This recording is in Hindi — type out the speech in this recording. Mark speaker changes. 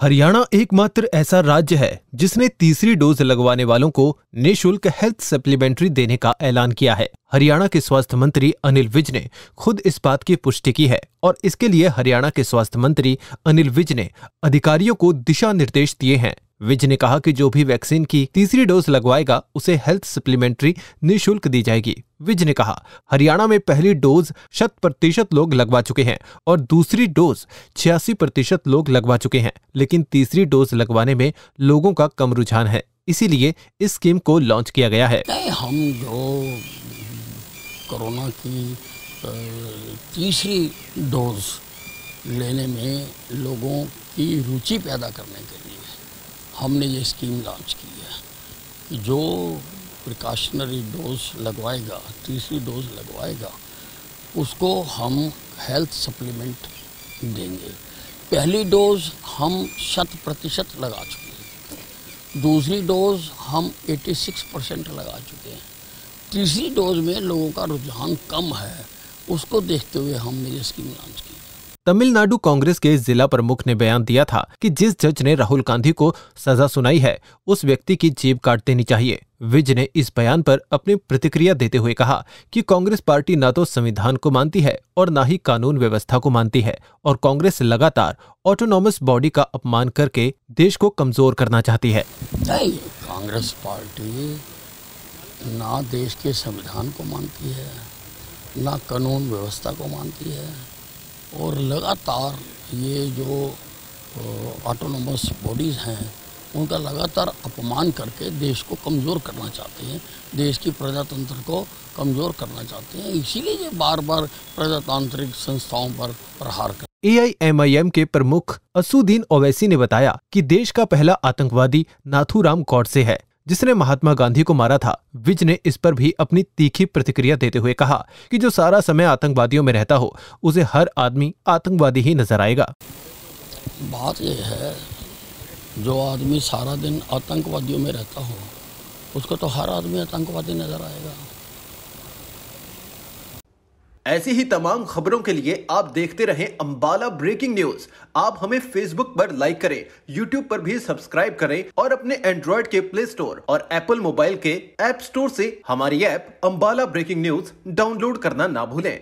Speaker 1: हरियाणा एकमात्र ऐसा राज्य है जिसने तीसरी डोज लगवाने वालों को निशुल्क हेल्थ सप्लीमेंट्री देने का ऐलान किया है। हरियाणा के स्वास्थ्य मंत्री अनिल विज ने खुद इस बात की पुष्टि की है और इसके लिए हरियाणा के स्वास्थ्य मंत्री अनिल विज ने अधिकारियों को दिशा निर्देश दिए हैं। विज ने कहा कि जो भी वैक्सीन की तीसरी डोज लगवाएगा, उसे हेल्थ सप्लीमेंट्री निःशुल्क दी जाएगी। विज ने कहा, हरियाणा में पहली डोज शत प्रतिशत लोग लगवा चुके हैं और दूसरी डोज छियासी प्रतिशत लोग लगवा चुके हैं, लेकिन तीसरी डोज लगवाने में लोगों का कम रुझान है। इसीलिए इस स्कीम को लॉन्च किया गया है।
Speaker 2: हम जो कोरोना की तीसरी डोज लेने में लोगों की रुचि पैदा करने के लिए हमने ये स्कीम लॉन्च की है कि जो प्रिकॉशनरी डोज लगवाएगा, तीसरी डोज लगवाएगा, उसको हम हेल्थ सप्लीमेंट देंगे। पहली डोज हम शत प्रतिशत लगा चुके हैं। दूसरी डोज हम 86 परसेंट लगा चुके हैं। तीसरी डोज में लोगों का रुझान कम है, उसको देखते हुए हमने ये स्कीम लॉन्च की।
Speaker 1: तमिलनाडु कांग्रेस के जिला प्रमुख ने बयान दिया था कि जिस जज ने राहुल गांधी को सजा सुनाई है, उस व्यक्ति की जेब काट देनी चाहिए। विज ने इस बयान पर अपनी प्रतिक्रिया देते हुए कहा कि कांग्रेस पार्टी न तो संविधान को मानती है और न ही कानून व्यवस्था को मानती है और कांग्रेस लगातार ऑटोनॉमस बॉडी का अपमान करके देश को कमज़ोर करना चाहती है।
Speaker 2: कांग्रेस पार्टी ना देश के संविधान को मानती है, ना कानून व्यवस्था को मानती है। और लगातार ये जो ऑटोनोमस बॉडीज़ हैं, उनका लगातार अपमान करके देश को कमज़ोर करना चाहते हैं, देश की प्रजातंत्र को कमज़ोर करना चाहते हैं, इसीलिए ये बार बार प्रजातांत्रिक संस्थाओं पर प्रहार कर ए
Speaker 1: एआईएमआईएम के प्रमुख असुद्दीन ओवैसी ने बताया कि देश का पहला आतंकवादी नाथूराम गौडसे है। जिसने महात्मा गांधी को मारा था, विज ने इस पर भी अपनी तीखी प्रतिक्रिया देते हुए कहा कि जो सारा समय आतंकवादियों में रहता हो, उसे हर आदमी आतंकवादी ही नज़र आएगा।
Speaker 2: बात यह है, जो आदमी सारा दिन आतंकवादियों में रहता हो, उसको तो हर आदमी आतंकवादी नज़र आएगा।
Speaker 1: ऐसी ही तमाम खबरों के लिए आप देखते रहें अंबाला ब्रेकिंग न्यूज़। आप हमें फेसबुक पर लाइक करें यूट्यूब पर भी सब्सक्राइब करें और अपने एंड्रॉइड के प्ले स्टोर और एप्पल मोबाइल के ऐप स्टोर से हमारी app Ambala breaking news download करना ना भूलें।